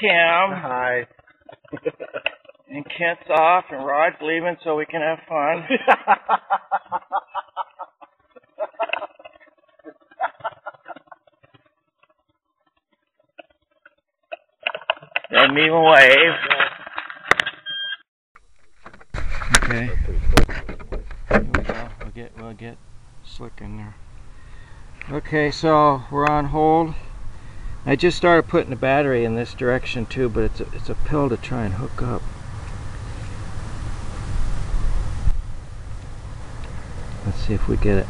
Tim. Hi. And Kent's off and Rod's leaving so we can have fun. Doesn't even wave. Okay. Here we go. We'll get we'll get slick in there. Okay, so we're on hold. I just started putting the battery in this direction too, but it's a, it's a pill to try and hook up. Let's see if we get it.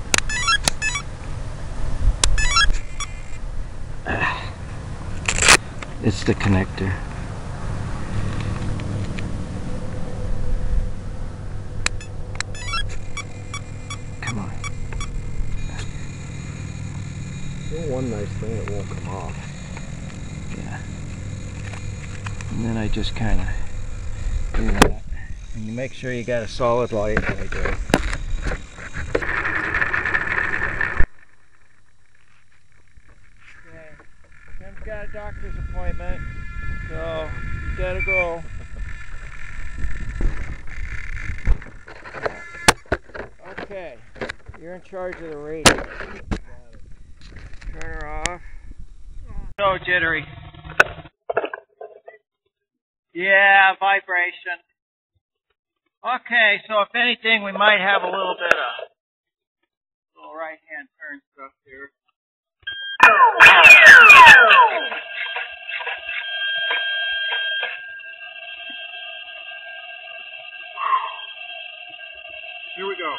Ah. It's the connector. Come on. one nice thing, it won't come off. Yeah. And then I just kind of do that. And you make sure you got a solid light. I do. Okay. Tim's got a doctor's appointment, so you gotta go. Okay, you're in charge of the radio. Turn her off. So jittery. Yeah, vibration. Okay, so if anything, we might have a little bit of little right hand turn stuff here. Here we go.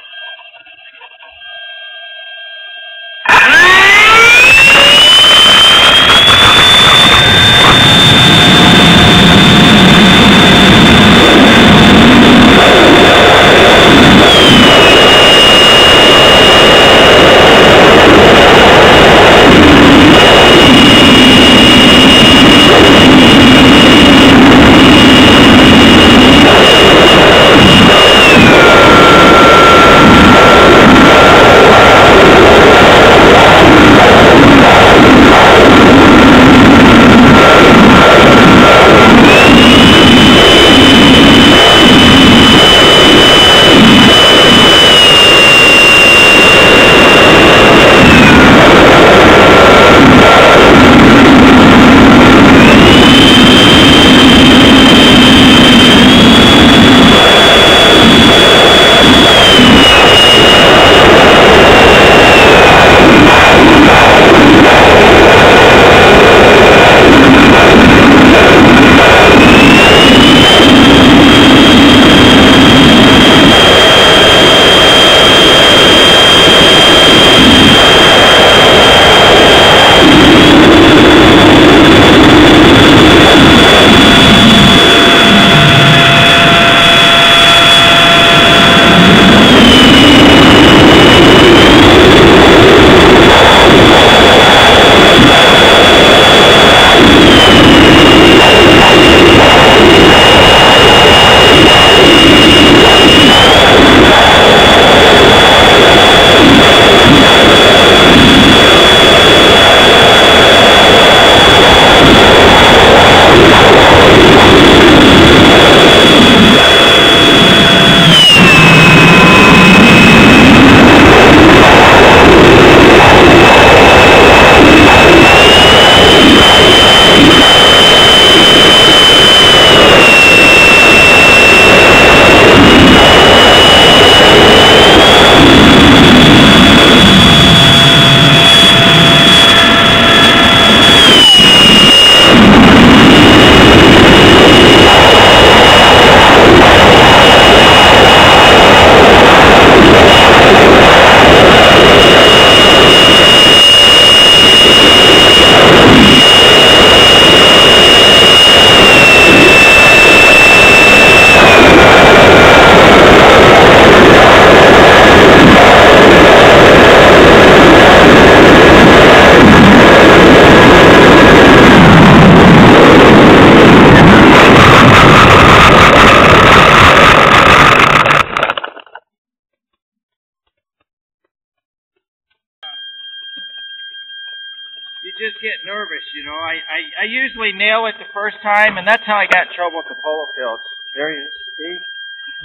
Nervous, you know. I, I, I usually nail it the first time, and that's how I got in trouble at the polo fields. There he is. See?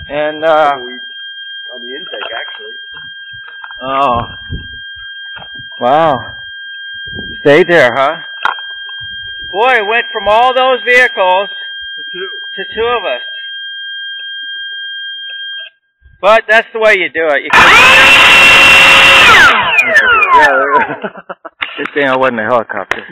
And, uh, we, on the intake, actually. oh. Wow. Stayed there, huh? Boy, it went from all those vehicles The two. to two of us. But that's the way you do it. You Yeah. Good thing I wasn't a helicopter.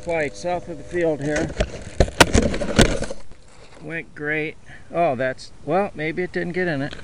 Flight south of the field here. Went great. Oh, that's, well, maybe it didn't get in it.